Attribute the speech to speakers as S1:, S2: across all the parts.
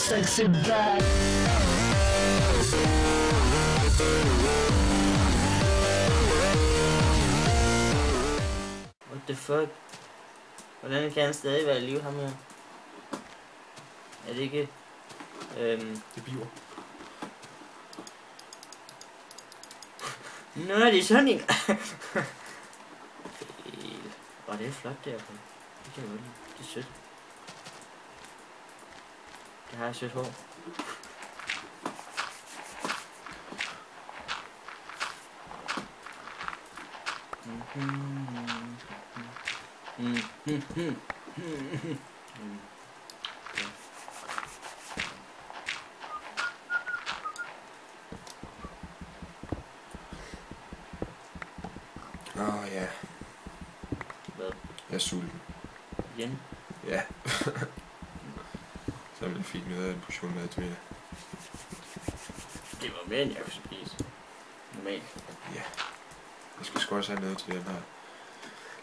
S1: sexy back.
S2: What the fuck? Hvordan kan han stadig være i live, ham her? Er det ikke... Øhm...
S3: Det biver.
S2: Nå, det er sådan en... Åh, det er flot der. på. Det kan jeg godt lide. Det er sødt. Det har jeg sødt hår.
S3: Åh oh, ja,
S2: Hvad?
S3: jeg er sulten.
S2: Igen?
S3: Ja. Så jeg fik noget af en portion mad middag.
S2: Det var mere end jeg kunne spise. Normalt.
S3: Ja. Jeg skal sgu også have noget til den her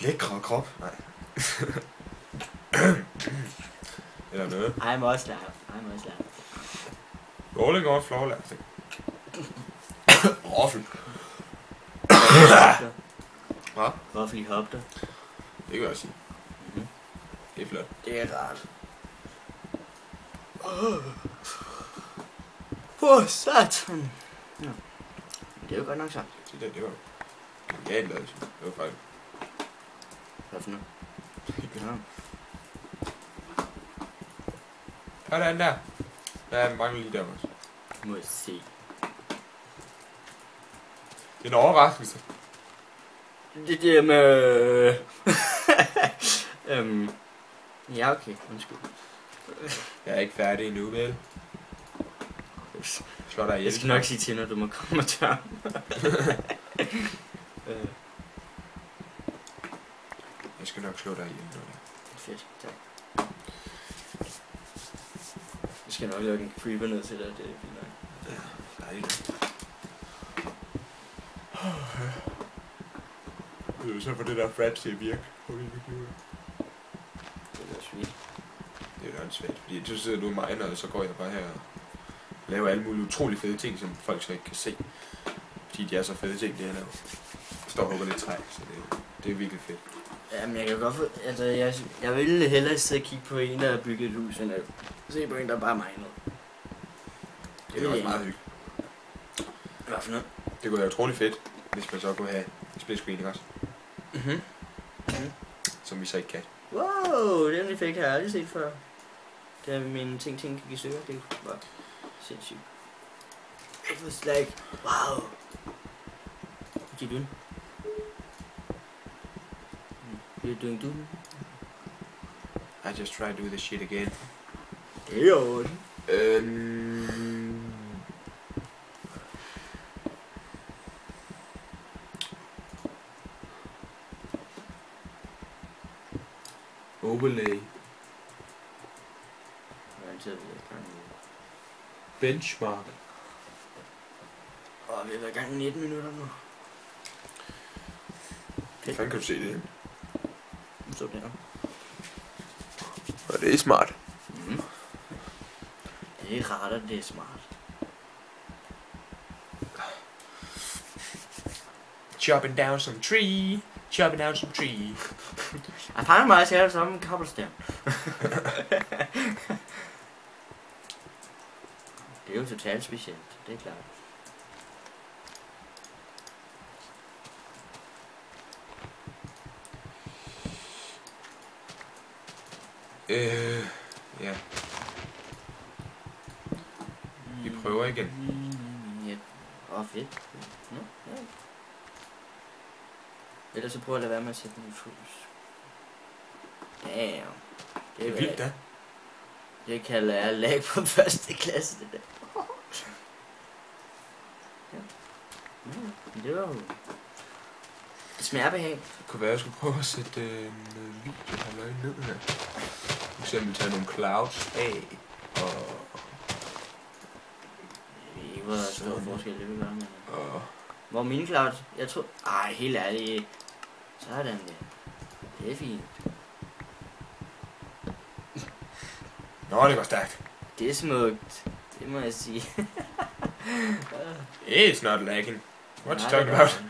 S3: lækre krop. Nej. Eller noget.
S2: I'm også der. I'm også der.
S3: Rolling on floor elastic. Roffel. Hvad?
S2: Hvorfor lige hoppe der?
S3: Det kan jeg sige.
S2: Mhm.
S3: Det er flot.
S2: Det er rart. Åh, oh, satan. Men det er jo godt nok sagt.
S3: Det der, det var genialt lavet. Det var faktisk.
S2: Hvad for noget? Ja.
S3: Sådan der. Der er mange lige der også.
S2: Må jeg se.
S3: Det er en overraskelse.
S2: Det der med... øhm. Ja, okay. Undskyld.
S3: Jeg er ikke færdig endnu, vel? Slår dig ihjel.
S2: Jeg skal nok sige til, når du må komme og tørre. øh,
S3: Jeg skal nok slå dig ihjel. når det er.
S2: fedt, tak. Jeg skal nok lukke en creeper ned til dig, det er fint nok.
S3: Dejligt. Det er jo så for det der frats til at virke på min computer.
S2: Det er sweet.
S3: Det er jo åndssvagt, fordi så sidder du og miner, og så går jeg bare her og laver alle mulige utrolig fede ting, som folk så ikke kan se. Fordi de er så fede ting, det jeg laver. Jeg står og hugger lidt træ, så det, det er virkelig fedt.
S2: Jamen, jeg kan godt få... Altså, jeg, jeg ville hellere sidde og kigge på en, der har bygget et hus, end at se på en, der bare minede.
S3: Det er også meget hyggeligt.
S2: Hvad for noget?
S3: Det kunne være utrolig fedt, hvis man så kunne have split screen, ikke også?
S2: Mhm.
S3: Som vi så ikke kan.
S2: Wow, den effekt har jeg aldrig set før. Da mine ting, ting kan give stykker, det var sindssygt. It was like, wow. What you doing? You're doing do?
S3: I just try to do this shit again.
S2: Det er jo
S3: Overlay. Benchmark.
S2: Og vi har været i gang i 19 minutter nu.
S3: Hvordan kan du se det? henne?
S2: Så der.
S3: Og det er smart.
S2: Mm. Det er rart, at det er smart.
S3: Chopping down some tree. Chopping down some tree.
S2: Jeg fanger mig, at jeg have cobblestone. det er jo totalt specielt, det er klart.
S3: Øh, ja. Vi prøver igen.
S2: Mm, Ja. Åh, fedt. Nå, ja. Ellers så prøver jeg at lade være med at sætte den i fokus. Damn.
S3: Det er vildt, da.
S2: Det kalder jeg lag på første klasse, det der. Ja. ja. Det var jo... Behag.
S3: Det kunne være, at jeg skulle prøve at sætte øh, noget video halløj ned her. For eksempel tage nogle clouds af, og,
S2: Jeg ved ikke, hvor stor forskel det vil gøre, men...
S3: og
S2: Hvor mine cloud, jeg tror... Ej, helt ærligt. Sådan der. Det er fint.
S3: Nå, det går stærkt.
S2: Det er smukt. Det må jeg sige.
S3: It's not lagging. What you talking about?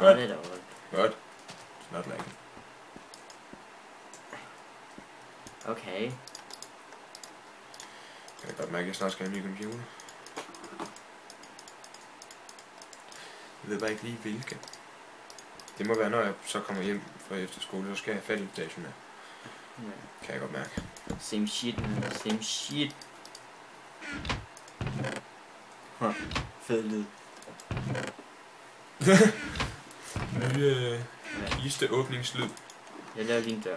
S2: dårligt.
S3: What? It's not lagging.
S2: Okay.
S3: Jeg kan godt mærke, at jeg snart skal have en ny computer. Jeg ved bare ikke lige hvilken. Det må være, når jeg så kommer hjem fra efterskole, så skal jeg have fat i en stationær.
S2: Ja.
S3: Kan jeg godt mærke.
S2: Same shit, man. Same shit. Huh. Fed lyd.
S3: Nye øh,
S2: Ja.
S3: kiste åbningslyd.
S2: Jeg laver lige en dør.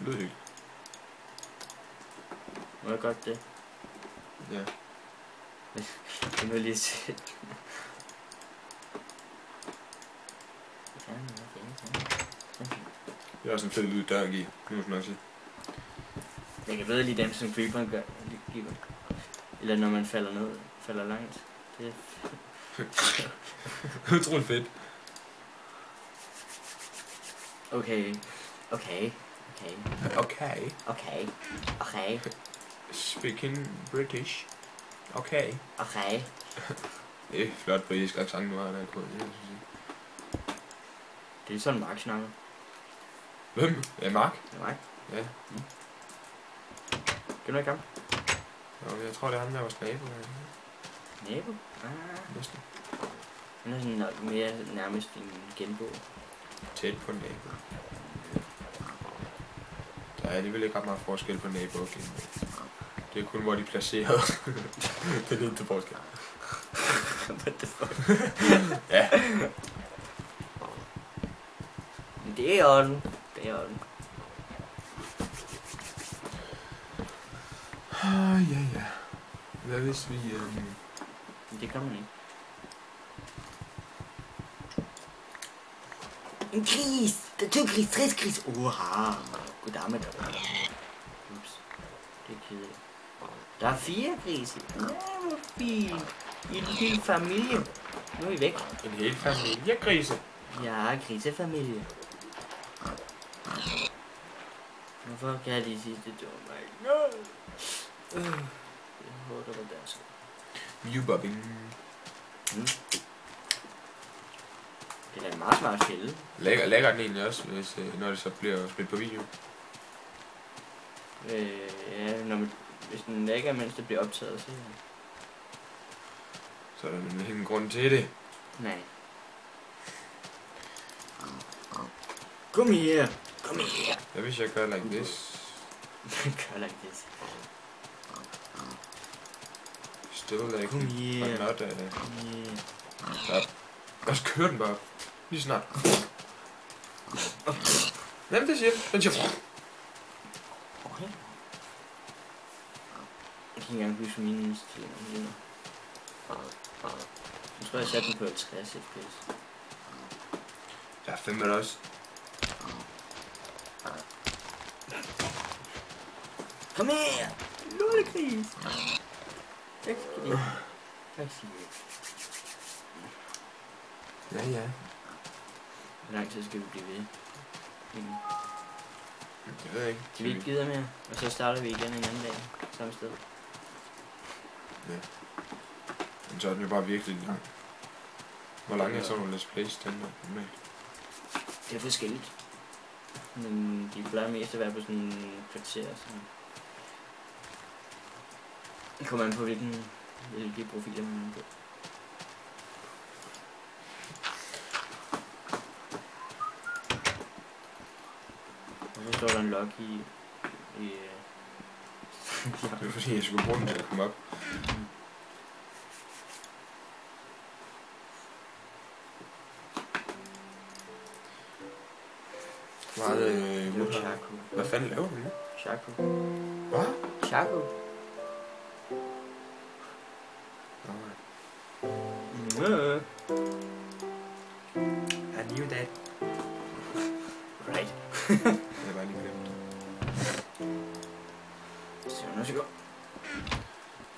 S3: Lød hyggeligt.
S2: Må jeg godt det?
S3: Ja.
S2: Det må lige se. Ja.
S3: Det er også en fed lyd, døren giver. Nu må jeg sige.
S2: Jeg kan bedre lide dem, som creeperen gør. Eller når man falder ned, falder langt. Det er
S3: Utroligt fedt.
S2: okay. Okay. Okay.
S3: Okay.
S2: Okay. Okay.
S3: Speaking British. Okay.
S2: Okay.
S3: Det er flot britisk accent, du har der, synes jeg.
S2: Det er sådan Mark snakker.
S3: Hvem? Ja, Mark?
S2: Det er mig.
S3: Ja.
S2: Kan du ikke ham?
S3: Nå, jeg tror, det er ham, der er vores nabo.
S2: Nabo? Ah.
S3: Næsten.
S2: Han er sådan nok mere nærmest en genbo.
S3: Tæt på nabo. Der er alligevel ikke ret meget forskel på nabo og genbo. Det er kun, hvor de er placeret. det er lidt til forskel.
S2: What the fuck?
S3: Ja.
S2: Men det er on. Det er on.
S3: Ah, ja, ja. Hvad hvis vi... Øhm...
S2: Det kan man ikke. En gris! Der er to gris, tre gris. Uha! Goddammit. Ups. Det er kedeligt. Der er fire grise. Ja, hvor fint. I en lille familie. Nu er I væk.
S3: En hel familie grise.
S2: Ja, grisefamilie. Hvorfor kan jeg lige sige det? Det var mig. No. Øh. Jeg håber, det var deres.
S3: You bobbing.
S2: Mm. Det er da en meget smart fælde.
S3: Lækker, lækker den egentlig også, hvis, øh, når det så bliver spillet på video.
S2: Øh, ja, når man, hvis den lægger, mens det bliver optaget, så...
S3: Så er der en hel grund til det.
S2: Nej. Kom her. Kom her.
S3: Hvad hvis jeg gør like this?
S2: Gør like this.
S3: Still like
S2: Kom her.
S3: not uh,
S2: Kom her.
S3: Stop. Lad os køre den bare. Lige snart. Jamen det siger den. Den siger
S2: Okay. Jeg kan ikke engang huske lige nu. Jeg tror, jeg satte den på 50 fps.
S3: Jeg er minutter også.
S2: Kom her! Lullegris! Tak skal have. Tak skal have.
S3: Ja, ja.
S2: Hvor lang tid skal vi blive ved? Egentlig?
S3: Det ved jeg ikke.
S2: Vi ikke gider mere? Og så starter vi igen en anden dag. Samme sted.
S3: Men så er den jo bare virkelig lang. Hvor lang er sådan nogle Let's Plays der? normalt?
S2: Det er forskelligt. Men de plejer mest at være på sådan en kvarter. Så. Det kommer an på, hvilken, hvilke profiler man er på. Og så står der en log i... i
S3: Det er fordi, jeg skulle bruge den til at komme op. Meget, øh. Hvad fanden laver du nu?
S2: Chaco.
S3: Hvad?
S2: Chaco. Skal vi gå.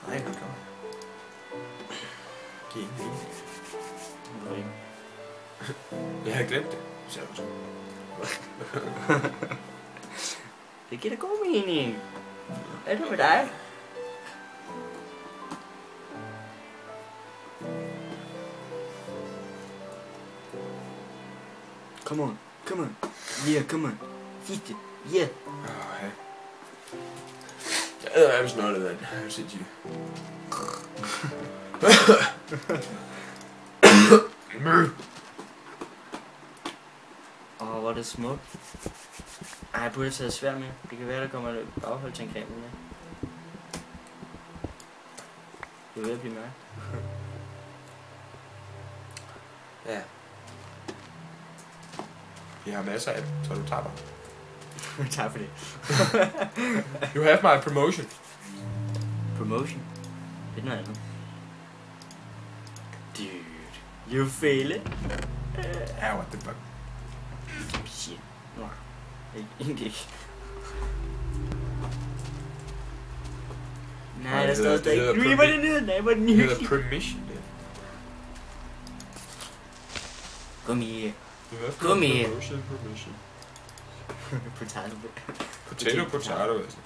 S3: Nej, han kommer. Giv en mening.
S2: Nu går vi.
S3: Jeg havde glemt det. Så jeg var sådan.
S2: Det giver da god mening. Er det med dig? Come on. Come on. Yeah, come on. Sidste. Yeah.
S3: Åh, ja. Jeg er snottet, mand. Jeg vil sige det.
S2: Åh, oh, hvor er det smukt. Ej, jeg burde have taget svær med. Det kan være, der kommer et baghold til en kamera med. Det er ved at blive mørkt.
S3: Ja. Masser af dem, så du bare.
S2: tak for det.
S3: You have my promotion.
S2: Promotion. Det er noget andet. Dude. You feel it?
S3: Ja, what the fuck.
S2: Shit. Nå. Ikke- Egentlig ikke. Nej, der står stadig
S3: permi-
S2: det ned. Nej, er den
S3: Det hedder permission. Det.
S2: Kom her.
S3: You
S2: Kom her.
S3: Promotion, permission.
S2: Potato.
S3: Potato, potato, altså.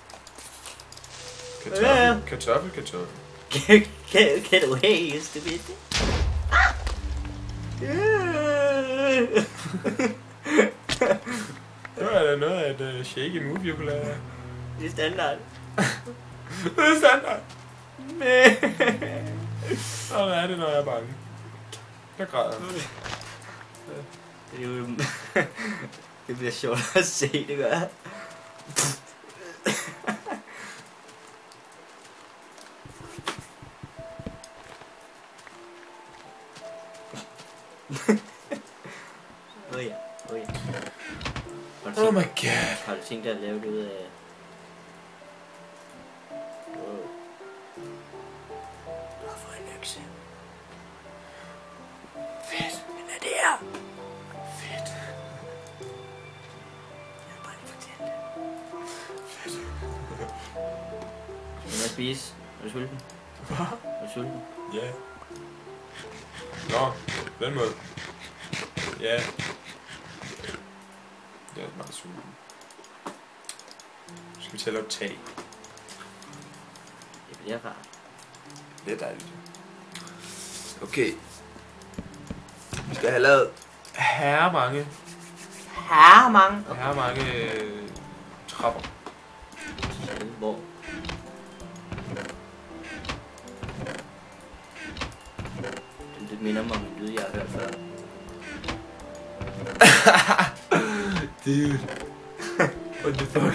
S3: Kartoffel, kartoffel, kartoffel.
S2: Kan, kan du hæse det bedste? Ah!
S3: Det er da noget af et uh, shaky move, jeg kunne lave.
S2: Det er standard.
S3: Det er standard.
S2: Men...
S3: Sådan er det, når jeg er bange. Jeg græder.
S2: Det er jo... Det bliver sjovt at se, det gør. Åh oh ja, oh ja. Har du,
S3: Oh
S2: tænkt,
S3: my god.
S2: har du tænkt dig at lave det ud af... Skal du spise? Er du sulten?
S3: Hvad?
S2: Er du sulten?
S3: Ja. Nå, den måde. Ja. Jeg er meget sulten. Skal vi tælle op tag?
S2: Det bliver rart.
S3: Det er dejligt. Okay. Vi skal have lavet herre mange,
S2: Herre mange.
S3: herre mange øh, trapper.
S2: Hvor? Minder mig om en lyd, jeg har hørt før.
S3: Dude. What the fuck?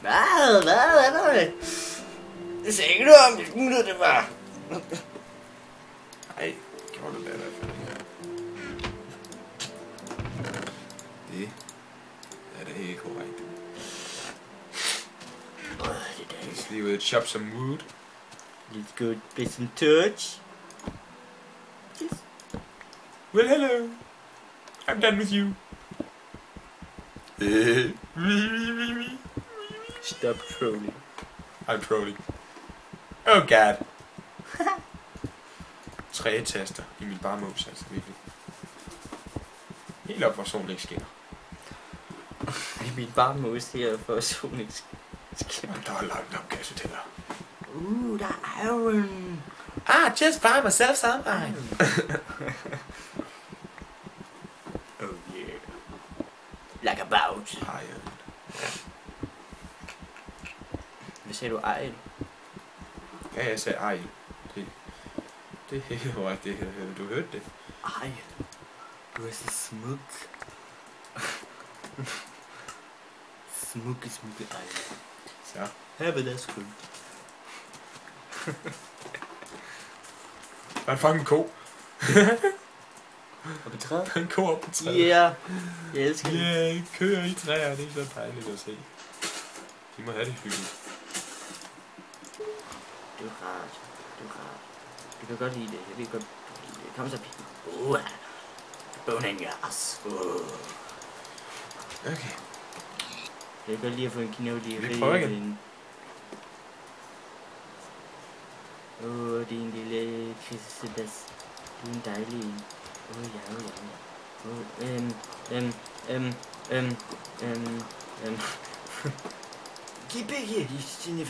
S2: Hvad? Hvad? Hvad var det? Det sagde ikke noget om, hvilken lyd det var.
S3: Nej, gjorde du da i hvert fald ikke. Det er det helt korrekt.
S2: Åh, det er dejligt.
S3: Let's leave it chop some wood.
S2: Let's go play some touch. Yes.
S3: Well, hello. I'm done with you.
S2: Stop trolling.
S3: I'm trolling. Oh god. Tre taster i min barmos, altså virkelig. Helt op, hvor solen ikke skinner.
S2: Er mit bare mus her for solen skinner.
S3: Og der er langt op, kan jeg fortælle dig.
S2: Uh, der er iron.
S3: Ah, just find myself some iron.
S2: Oh yeah. Like about.
S3: Iron.
S2: Hvad sagde du? Ej.
S3: Ja, jeg sagde ej. Det, det, var det, du hørte det.
S2: Ej. Du er så smuk. smukke, smukke ej.
S3: Så.
S2: Her vil det sgu.
S3: Man fandt en ko.
S2: Og betræde?
S3: En ko op på træet.
S2: Yeah. Jeg elsker det.
S3: Yeah, kører i træer, det er så dejligt at se. De må have det hyggeligt.
S2: Det er rart. Det er rart. Du kan godt lide det. Jeg ved godt, du kan lide det. Kom så, pige. Uh, bone in your ass. Uh.
S3: Okay.
S2: Jeg kan godt lide at få en knævlig
S3: Vi prøver igen.
S2: Åh, oh, din lille Christebas. Du er en dejlig en. Åh, oh, ja, oh, ja, ja. Åh, øhm, øhm, øhm, øhm, øhm, øhm. Giv begge, de sender